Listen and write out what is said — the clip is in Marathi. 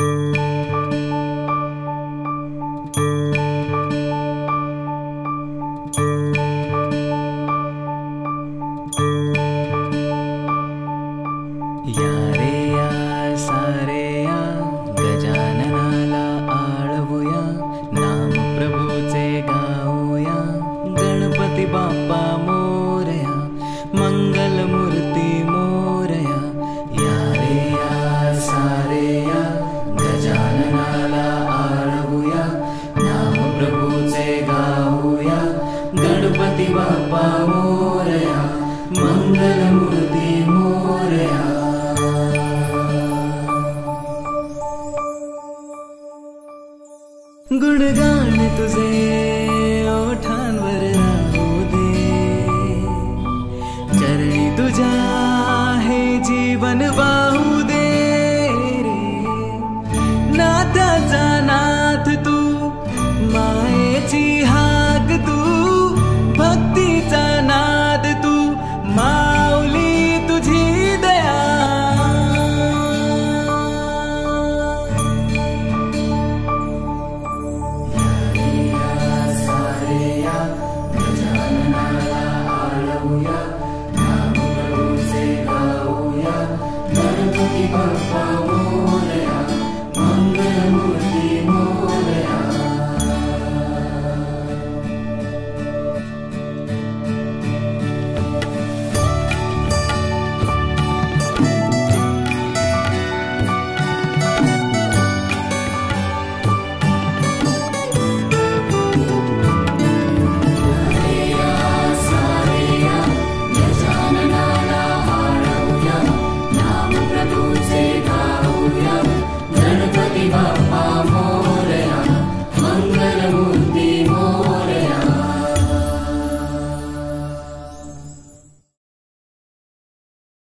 या रे या सारे या गजान आळवूया नाम प्रभूचे गाऊया गणपती बाप्पा मोरया मंग गणपति बापा मोरया मङ्गलमूर्ति मोरया गुणगान तुझे ओठान राहू दे चरणी तुझा है जीवन बा Oh.